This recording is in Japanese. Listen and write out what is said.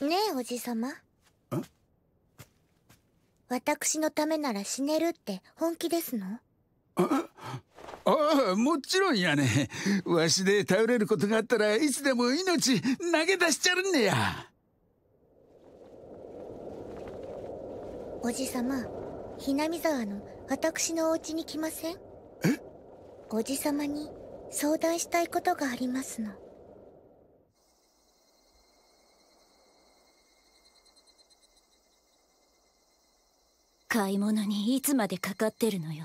ねえおじさま。私のためなら死ねるって本気ですの？ああもちろんやね。わしで頼れることがあったらいつでも命投げ出しちゃるんねやおじさまひなみ沢の私のお家に来ません？え？おじさまに相談したいことがありますの買い物にいつまでかかってるのよ。